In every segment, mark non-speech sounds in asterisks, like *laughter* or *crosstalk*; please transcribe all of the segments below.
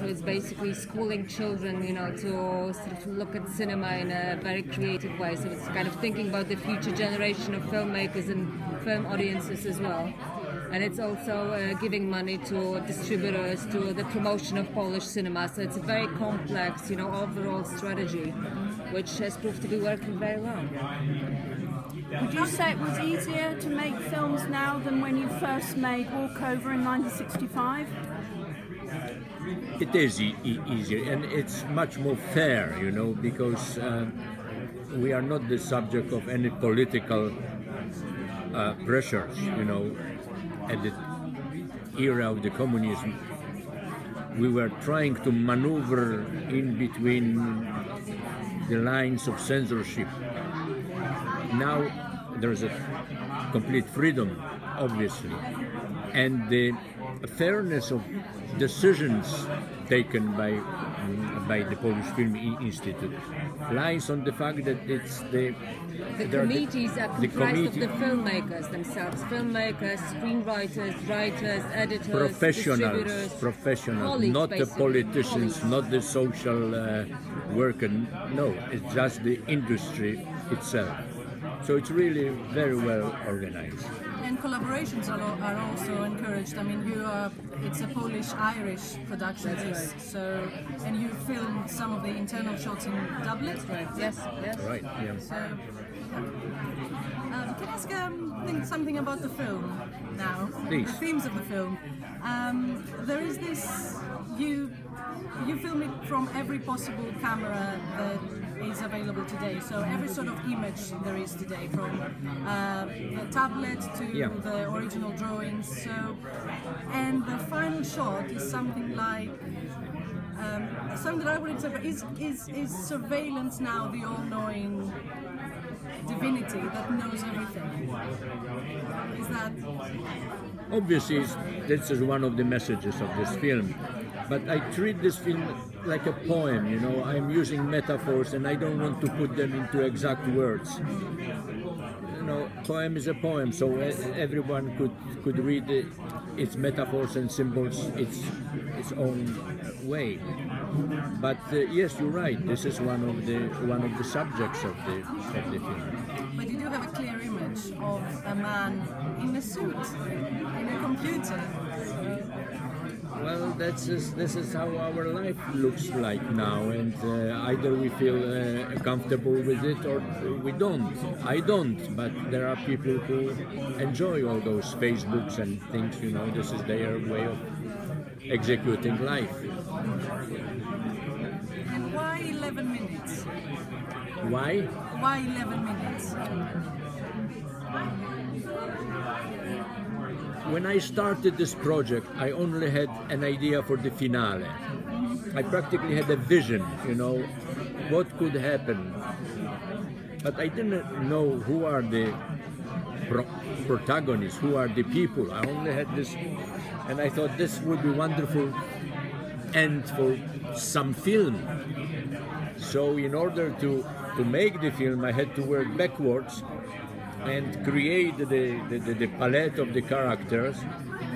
So it's basically schooling children, you know, to sort of look at cinema in a very creative way. So it's kind of thinking about the future generation of filmmakers and film audiences as well. And it's also uh, giving money to distributors to the promotion of Polish cinema. So it's a very complex, you know, overall strategy, which has proved to be working very well. Would you say it was easier to make films now than when you first made Walkover in 1965? It is e- easier and it's much more fair, you know, because uh, we are not the subject of any political uh, pressures, you know. At the era of the communism, we were trying to maneuver in between the lines of censorship. Now there's a complete freedom, obviously, and the fairness of decisions taken by by the Polish Film Institute lies on the fact that it's the The committees are the comprised of committee- the filmmakers themselves, filmmakers, screenwriters, writers, editors, professionals, professionals, not the politicians, Colleagues. not the social uh, worker. No, it's just the industry itself. So it's really very well organized. And collaborations are, are also encouraged. I mean, you are, it's a Polish-Irish production, That's this, so, and you filmed some of the internal shots in Dublin. Right. Yes. Yes. Right? Yeah. So, um, can I ask um, think something about the film now? Please. The themes of the film. Um, there is this you you film it from every possible camera that is available today. So every sort of image there is today, from uh, the tablet to Yeah. the original drawings. So, and the final shot is something like um, something that I would interpret is, is, is surveillance now the all-knowing divinity that knows everything. Is that Obviously, this is one of the messages of this film. But I treat this film like a poem, you know. I'm using metaphors and I don't want to put them into exact words. You know, poem is a poem, so everyone could could read it, its metaphors and symbols its its own way. But uh, yes, you're right. This is one of the one of the subjects of the of the film. But you do have a clear image of a man in a suit, in a computer. That's just, this is how our life looks like now, and uh, either we feel uh, comfortable with it or we don't. I don't, but there are people who enjoy all those Facebooks and things. You know, this is their way of executing life. And why 11 minutes? Why? Why 11 minutes? When I started this project, I only had an idea for the finale. I practically had a vision, you know, what could happen. But I didn't know who are the pro- protagonists, who are the people. I only had this, and I thought this would be wonderful end for some film. So, in order to, to make the film, I had to work backwards and create the, the, the, the palette of the characters,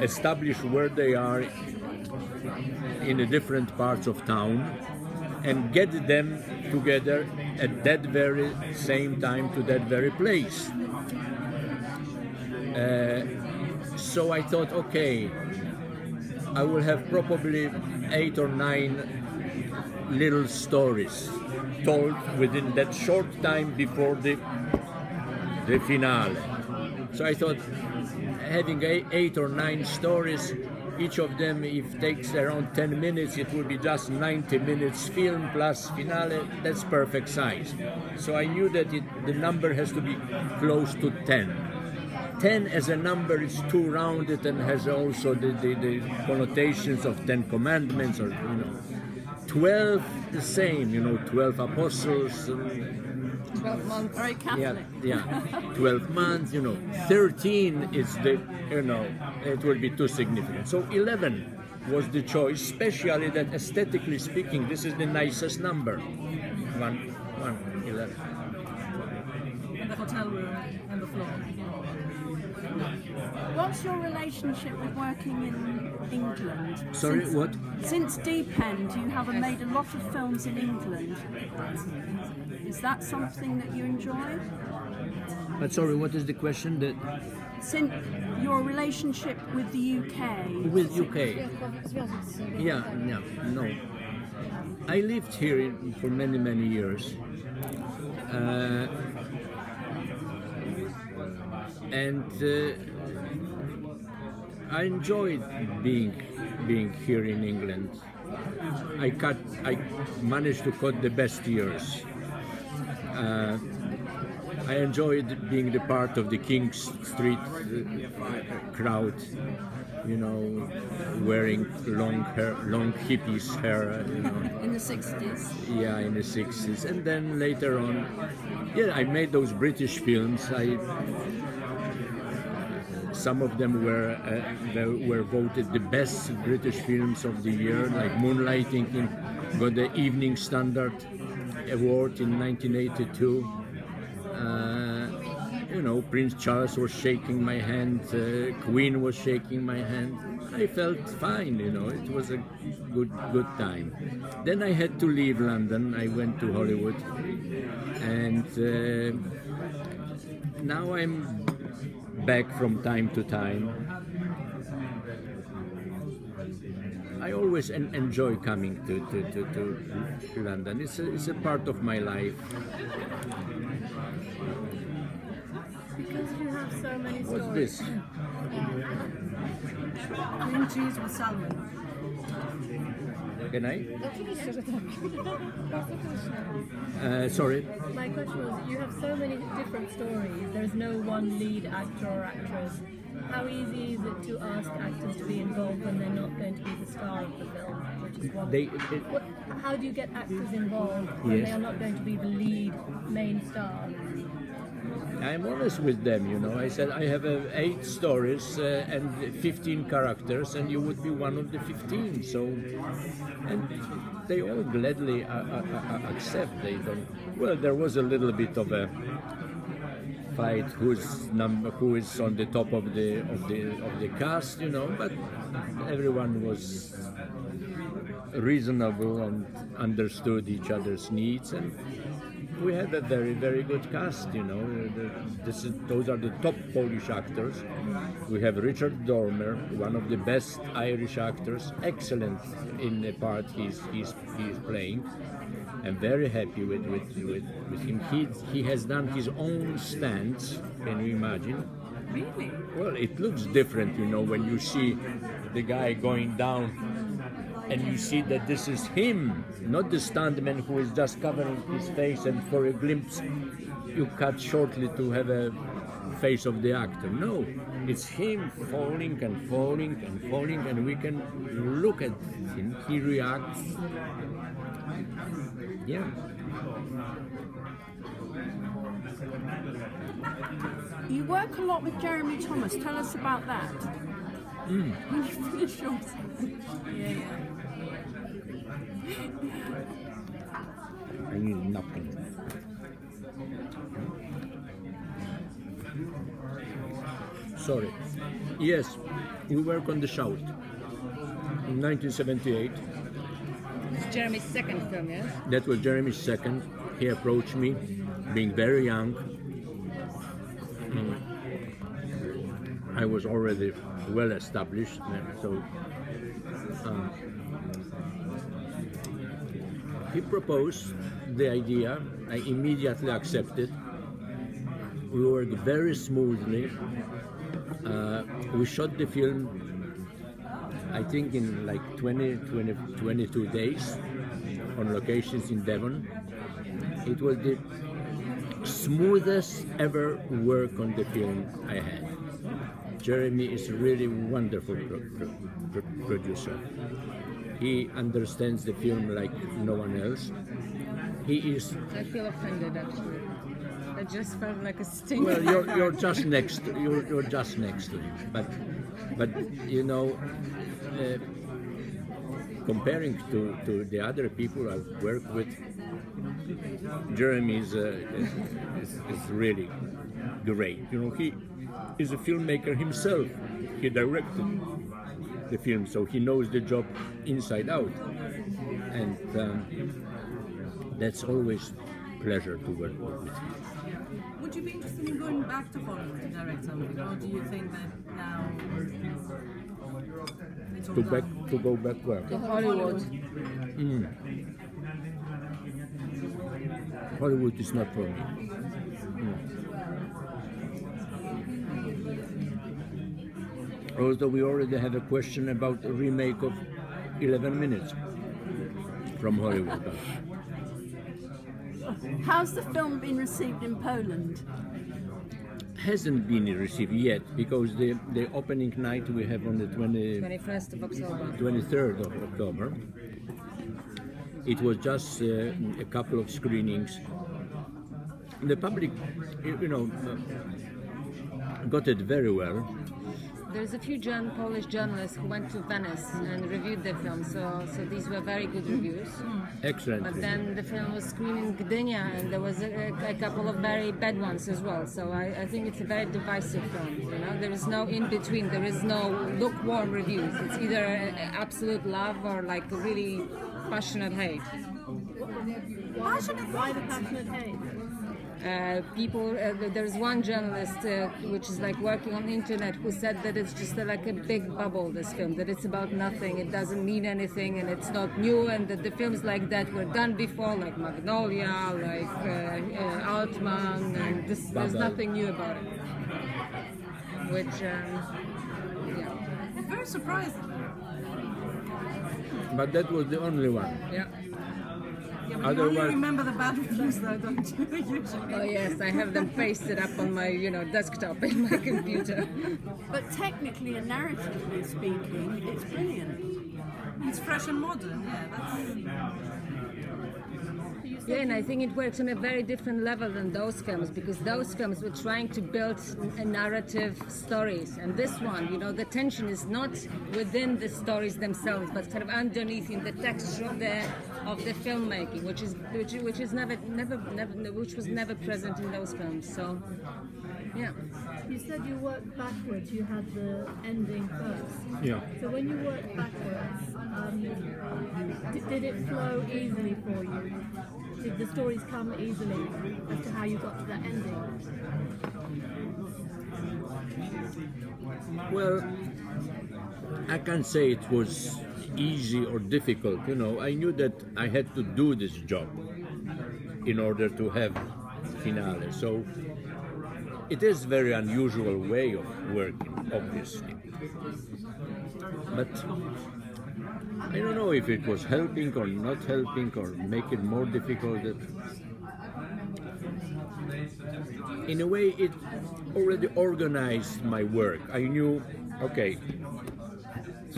establish where they are in the different parts of town, and get them together at that very same time to that very place. Uh, so I thought, okay, I will have probably eight or nine little stories told within that short time before the the finale. So I thought having eight, eight or nine stories, each of them, if takes around 10 minutes, it will be just 90 minutes film plus finale. That's perfect size. So I knew that it, the number has to be close to 10. 10 as a number is too rounded and has also the, the, the connotations of 10 commandments or, you know. 12 the same, you know, 12 apostles. um, Twelve months. Very yeah, Catholic. yeah. *laughs* 12 months, you know. 13 is the, you know, it will be too significant. So 11 was the choice, especially that aesthetically speaking, this is the nicest number. One, one, 11. In the hotel room and the floor. What's your relationship with working in England? Sorry, Since- what? Since Deep End, you have made a lot of films in England. Is that something that you enjoy? But sorry, what is the question? That Since your relationship with the UK, with UK? Yeah, no, no. I lived here in, for many, many years. Uh, and uh, I enjoyed being being here in England. I cut, I managed to cut the best years. Uh, I enjoyed being the part of the King Street uh, crowd, you know, wearing long hair, long hippies hair, you know. in the 60s. Yeah, in the 60s. And then later on, yeah, I made those British films. I some of them were uh, were voted the best British films of the year, like Moonlighting in, got the Evening Standard Award in 1982. Uh, know, Prince Charles was shaking my hand, uh, Queen was shaking my hand. I felt fine, you know. It was a good good time. Then I had to leave London. I went to Hollywood, and uh, now I'm back from time to time. I always en- enjoy coming to, to, to, to London. It's a, it's a part of my life. Because you have so many What's stories. this? Cream cheese with salmon. Can I? Oczywiście, że tak. Bardzo proszę. Uh, sorry. My question was, you have so many different stories. There's no one lead actor or actress. How easy is it to ask actors to be involved when they're not going to be the star of the film, which is one. They, What, how do you get actors involved when Yes. they are not going to be the lead main star? I'm honest with them, you know. I said I have uh, eight stories uh, and 15 characters, and you would be one of the 15. So, and they all gladly uh, uh, uh, accept. They don't. Well, there was a little bit of a fight who's number who is on the top of the of the of the cast, you know. But everyone was reasonable and understood each other's needs and we had a very very good cast you know. Uh, this is, those are the top polish actors. We have richard dormer one of the best irish actors. Excellent in the part he's he's, he's playing. I'm very happy with with, with, with him. He, he has done his own stunts can you imagine? Really? well, it looks different, you know, when you see the guy going down and you see that this is him, not the stuntman who is just covering his face and for a glimpse you cut shortly to have a face of the actor. No, it's him falling and falling and falling, and we can look at him. He reacts. Yeah. You work a lot with Jeremy Thomas. Tell us about that. When you finish your Yeah, yeah. I need nothing. Sorry. Yes, we work on the shout. In 1978, It's Jeremy's second film, yes? that was Jeremy's second. He approached me, being very young. Mm. I was already well established, uh, so um, he proposed the idea. I immediately accepted. We worked very smoothly. Uh, we shot the film, I think, in like 20, 20, 22 days on locations in Devon. It was the smoothest ever work on the film I had. Jeremy is a really wonderful pro- pro- pro- producer. He understands the film like no one else. He is I feel offended actually. I just felt like a sting. well. You're, you're just next. To, you're, you're just next to him. But but you know, uh, comparing to, to the other people I've worked with, Jeremy is, uh, is, is, is really great. You know, he is a filmmaker himself. He directed the film, so he knows the job inside out, and um, that's always pleasure to work with him. Would you be interested in going back to Hollywood to direct something, or do you think that now To back to go back where? To Hollywood. Hollywood is not for me. Although we already have a question about a remake of 11 Minutes from Hollywood. How's the film been received in Poland? Hasn't been received yet because the, the opening night we have on the 20, 21st of October. 23rd of October. It was just uh, a couple of screenings. The public, you you know, got it very well. There's a few journ- Polish journalists who went to Venice and reviewed the film, so so these were very good reviews. Hmm. Excellent. But then the film was screened in Gdynia, and there was a, a couple of very bad ones as well. So I, I think it's a very divisive film. You know, there is no in between. There is no lukewarm reviews. It's either a- a absolute love or like a really passionate hate. Why the passionate hate? Uh, people, uh, there's one journalist uh, which is like working on the internet who said that it's just like a big bubble. This film, that it's about nothing, it doesn't mean anything, and it's not new, and that the films like that were done before, like Magnolia, like uh, uh, Altman, and this, there's nothing new about it. Which, um, yeah, Very surprising. But that was the only one. yeah. Yeah, but you only remember the bad reviews, though, don't you? *laughs* Usually. Oh yes, I have them pasted up on my, you know, desktop in my computer. But technically and narratively speaking, it's brilliant. It's fresh and modern. Yeah, that's. Yeah, and I think it works on a very different level than those films because those films were trying to build a narrative stories, and this one, you know, the tension is not within the stories themselves, but kind of underneath in the texture of the of the filmmaking, which is which, which is never never never which was never present in those films. So, yeah. You said you worked backwards. You had the ending first. Yeah. So when you worked backwards, um, did, did it flow easily for you? Did the stories come easily as to how you got to that ending? Well, I can't say it was easy or difficult. You know, I knew that I had to do this job in order to have finale. So it is very unusual way of working, obviously. But I don't know if it was helping or not helping or make it more difficult. In a way, it already organized my work. I knew, okay,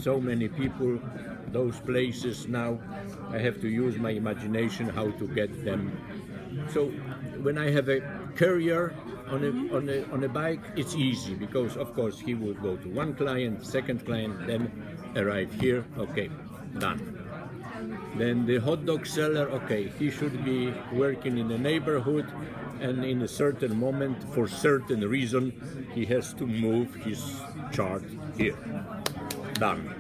so many people, those places now, I have to use my imagination how to get them. So when I have a courier on a, on a, on a bike, it's easy because, of course, he would go to one client, second client, then arrive here, okay, done. Then the hot dog seller, okay, he should be working in the neighborhood and in a certain moment, for certain reason, he has to move his chart here. Done.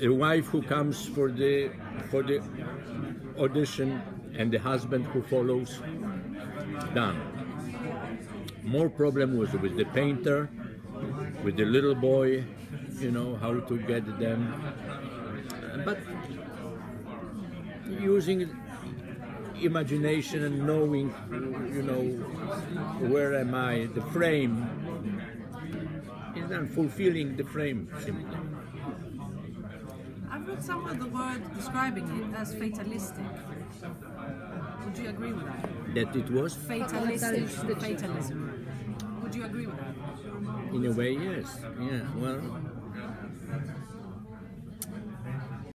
A wife who comes for the for the audition and the husband who follows, done. More problem was with the painter, with the little boy, you know, how to get them. But using imagination and knowing, you know, where am I, the frame, is then fulfilling the frame simply. I've read somewhere the word describing it as fatalistic. Would you agree with that? That it was, Fatalistic. Fatalism. Would you agree with that? In a way, yes. Yeah, well,